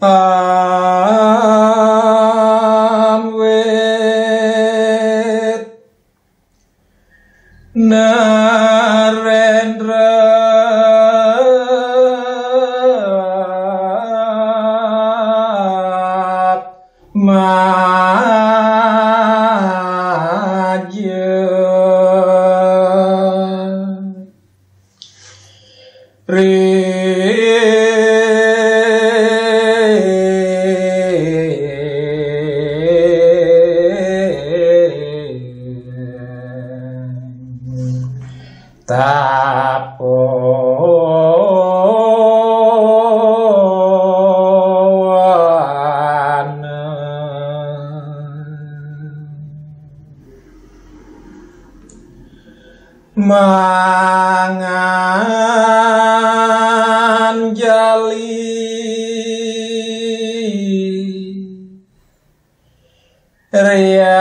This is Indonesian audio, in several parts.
pamwit narendra Yeah. tapoan mangan jali Ria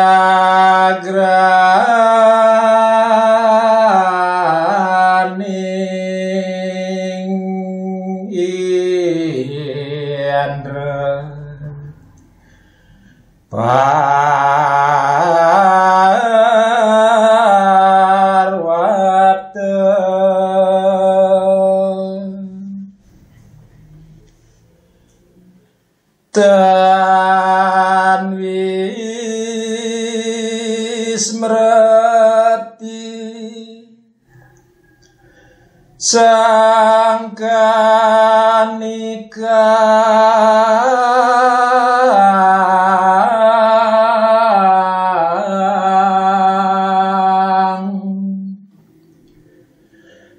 Indra Parwata dan Wismrati Sang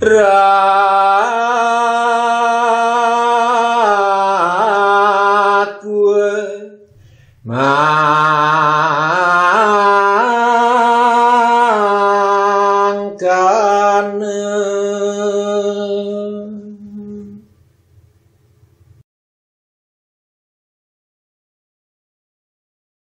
Rakwe Maa